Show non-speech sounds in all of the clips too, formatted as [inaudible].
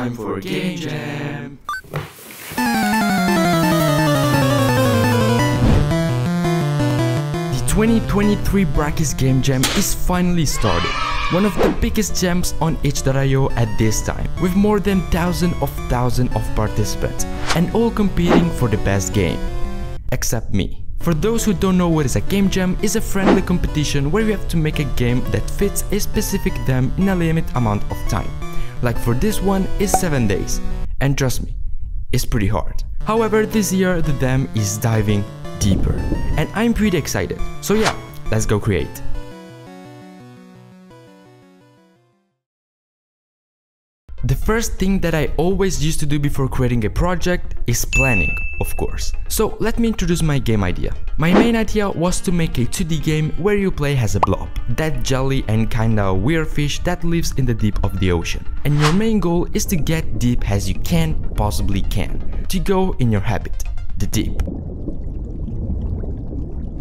time for Game Jam! The 2023 Brackeys Game Jam is finally started. One of the biggest jams on itch.io at this time, with more than thousands of thousands of participants, and all competing for the best game. Except me. For those who don't know what is a game jam, is a friendly competition where you have to make a game that fits a specific theme in a limited amount of time. Like for this one is 7 days. And trust me, it's pretty hard. However, this year the dam is diving deeper. And I'm pretty excited. So yeah, let's go create. First thing that I always used to do before creating a project is planning, of course. So let me introduce my game idea. My main idea was to make a 2D game where you play as a blob, that jelly and kinda weird fish that lives in the deep of the ocean. And your main goal is to get deep as you can possibly can, to go in your habit, the deep.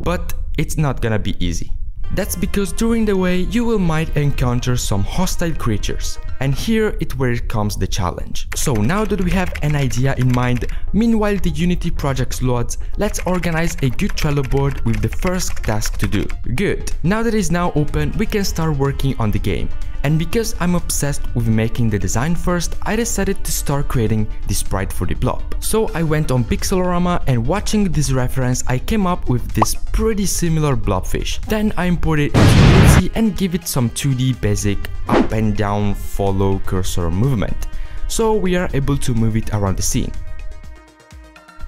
But it's not gonna be easy. That's because during the way you will might encounter some hostile creatures. And here it where it comes the challenge. So now that we have an idea in mind, meanwhile the Unity project loads, let's organize a good Trello board with the first task to do. Good. Now that it's now open, we can start working on the game. And because I'm obsessed with making the design first, I decided to start creating the sprite for the blob. So I went on Pixelorama and watching this reference I came up with this pretty similar blobfish. Then I imported it into Unity and give it some 2D basic up and down follow cursor movement. So we are able to move it around the scene.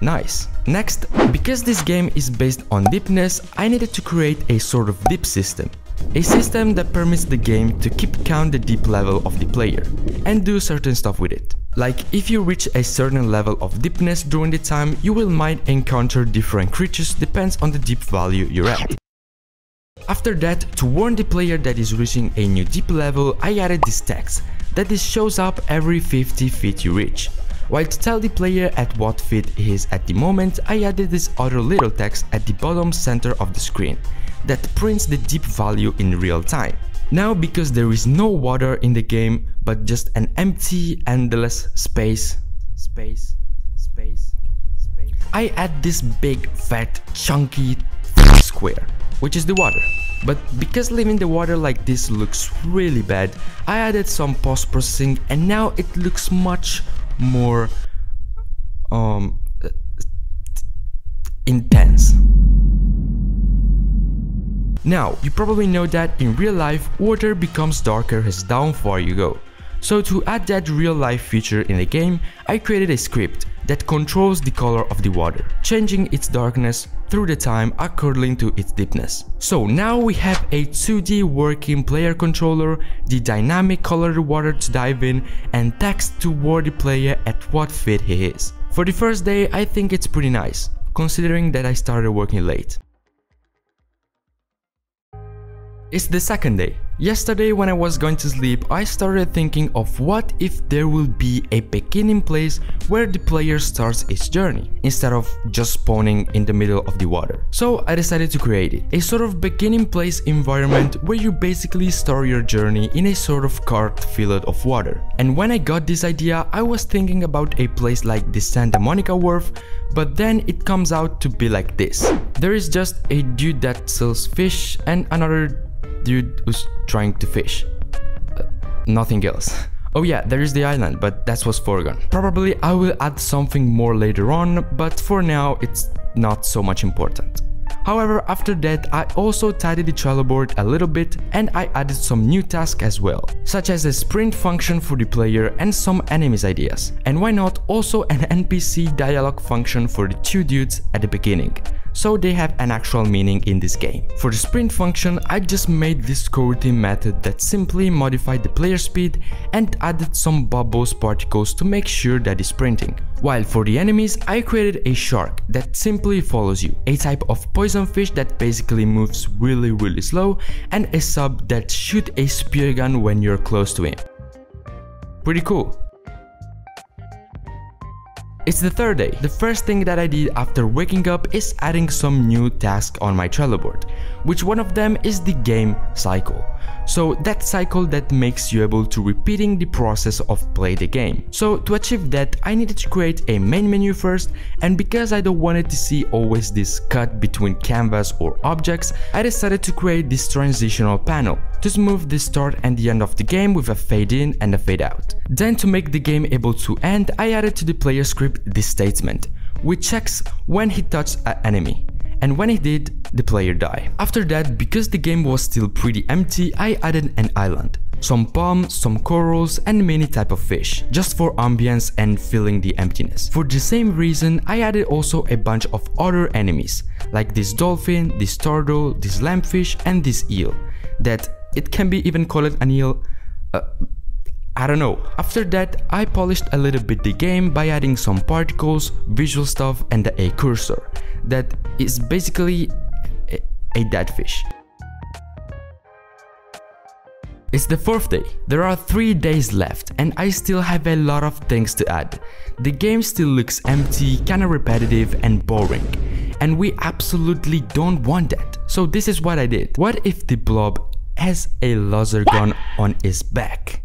Nice. Next, because this game is based on deepness, I needed to create a sort of deep system. A system that permits the game to keep count the deep level of the player and do certain stuff with it. Like if you reach a certain level of deepness during the time, you will might encounter different creatures depends on the deep value you're at. After that, to warn the player that is reaching a new deep level, I added this text that this shows up every 50 feet you reach. While to tell the player at what feet he is at the moment, I added this other little text at the bottom center of the screen that prints the deep value in real time. Now because there is no water in the game but just an empty endless space, space, space, space, I add this big fat chunky [laughs] square which is the water. But because leaving the water like this looks really bad, I added some post-processing and now it looks much more um, intense. Now, you probably know that in real life, water becomes darker as down far you go. So to add that real life feature in the game, I created a script that controls the color of the water, changing its darkness through the time according to its deepness. So now we have a 2D working player controller, the dynamic colored water to dive in, and text to warn the player at what fit he is. For the first day, I think it's pretty nice, considering that I started working late. It's the second day. Yesterday when I was going to sleep, I started thinking of what if there will be a beginning place where the player starts its journey, instead of just spawning in the middle of the water. So I decided to create it, a sort of beginning place environment where you basically start your journey in a sort of cart filled of water. And when I got this idea, I was thinking about a place like the Santa Monica Wharf, but then it comes out to be like this. There is just a dude that sells fish and another dude was trying to fish. Uh, nothing else. Oh yeah, there is the island, but that was foregone. Probably I will add something more later on, but for now it's not so much important. However, after that, I also tidied the Trello board a little bit and I added some new tasks as well, such as a sprint function for the player and some enemies ideas. And why not also an NPC dialogue function for the two dudes at the beginning so they have an actual meaning in this game. For the sprint function, I just made this coroutine method that simply modified the player speed and added some bubbles particles to make sure that it's sprinting. While for the enemies, I created a shark that simply follows you, a type of poison fish that basically moves really really slow, and a sub that shoots a spear gun when you're close to him. Pretty cool. It's the third day. The first thing that I did after waking up is adding some new tasks on my Trello board, which one of them is the game cycle. So that cycle that makes you able to repeating the process of play the game. So to achieve that I needed to create a main menu first and because I don't wanted to see always this cut between canvas or objects, I decided to create this transitional panel to smooth the start and the end of the game with a fade in and a fade out. Then to make the game able to end, I added to the player script this statement, which checks when he touched an enemy and when he did, the player die. After that, because the game was still pretty empty, I added an island. Some palms, some corals and many type of fish, just for ambience and filling the emptiness. For the same reason, I added also a bunch of other enemies, like this dolphin, this turtle, this lampfish and this eel, that it can be even called an eel, uh, I don't know. After that, I polished a little bit the game by adding some particles, visual stuff and a cursor that is basically a, a dead fish. It's the fourth day. There are 3 days left and I still have a lot of things to add. The game still looks empty, kinda repetitive and boring. And we absolutely don't want that. So this is what I did. What if the blob has a laser gun on his back?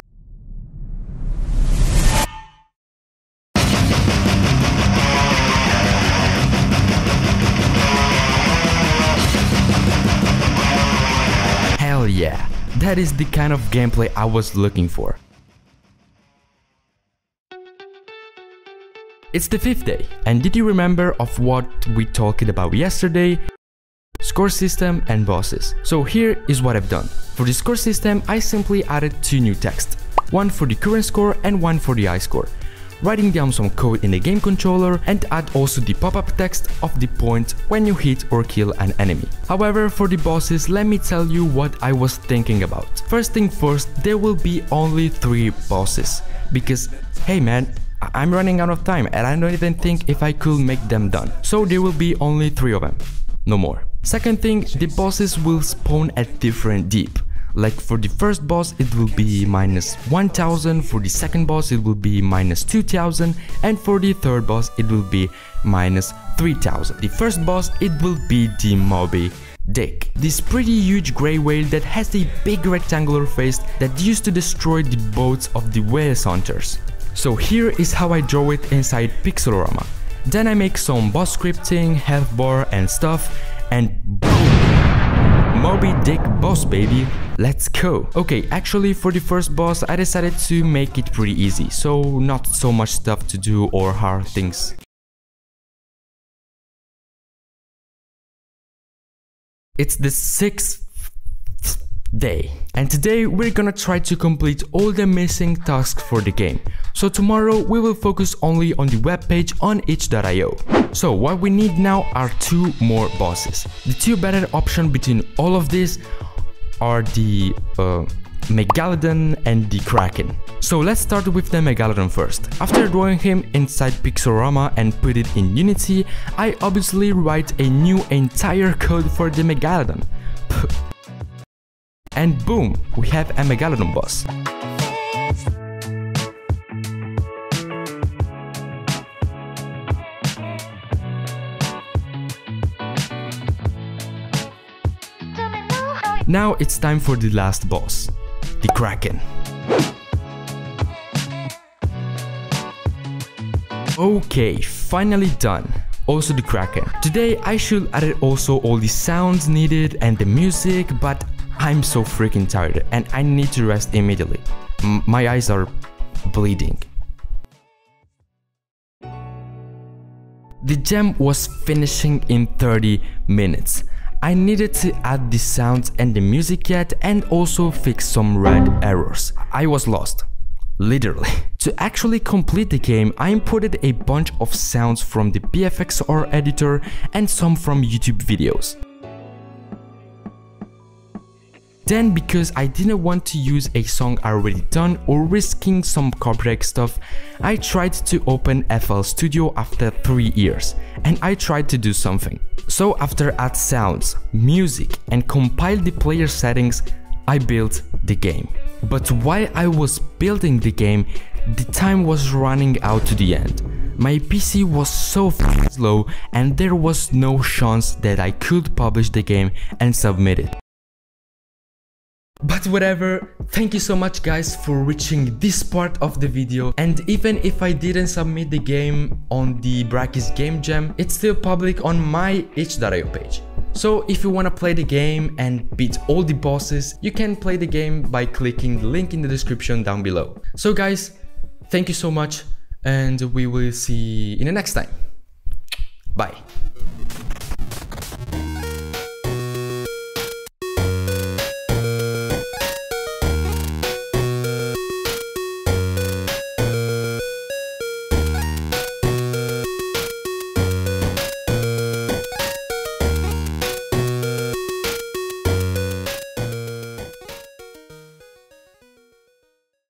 That is the kind of gameplay I was looking for. It's the fifth day, and did you remember of what we talked about yesterday? Score system and bosses. So here is what I've done. For the score system, I simply added two new texts, one for the current score and one for the I score writing down some code in the game controller and add also the pop-up text of the point when you hit or kill an enemy. However, for the bosses, let me tell you what I was thinking about. First thing first, there will be only 3 bosses, because hey man, I'm running out of time and I don't even think if I could make them done. So there will be only 3 of them, no more. Second thing, the bosses will spawn at different deep. Like for the first boss it will be minus 1000, for the second boss it will be minus 2000 and for the third boss it will be minus 3000. The first boss it will be the Moby Dick. This pretty huge grey whale that has a big rectangular face that used to destroy the boats of the whale hunters. So here is how I draw it inside Pixelorama. Then I make some boss scripting, health bar and stuff and! Moby Dick boss baby, let's go. Okay, actually for the first boss I decided to make it pretty easy, so not so much stuff to do or hard things. It's the sixth day. And today we're gonna try to complete all the missing tasks for the game. So tomorrow we will focus only on the web page on itch.io. So what we need now are two more bosses. The two better option between all of these are the uh, Megalodon and the Kraken. So let's start with the Megalodon first. After drawing him inside Pixelorama and put it in Unity, I obviously write a new entire code for the Megalodon. And boom, we have a Megalodon boss. Now it's time for the last boss, the Kraken. Okay, finally done. Also the Kraken. Today I should add also all the sounds needed and the music, but I'm so freaking tired and I need to rest immediately. M my eyes are bleeding. The gem was finishing in 30 minutes. I needed to add the sounds and the music yet and also fix some red errors. I was lost. Literally. [laughs] to actually complete the game, I imported a bunch of sounds from the BFXR editor and some from YouTube videos. Then because I didn't want to use a song already done or risking some copyright stuff, I tried to open FL Studio after 3 years and I tried to do something. So after add sounds, music and compile the player settings, I built the game. But while I was building the game, the time was running out to the end. My PC was so slow and there was no chance that I could publish the game and submit it. But whatever, thank you so much guys for reaching this part of the video and even if I didn't submit the game on the Brackeys Game Jam, it's still public on my itch.io page. So if you wanna play the game and beat all the bosses, you can play the game by clicking the link in the description down below. So guys, thank you so much and we will see in the next time. Bye.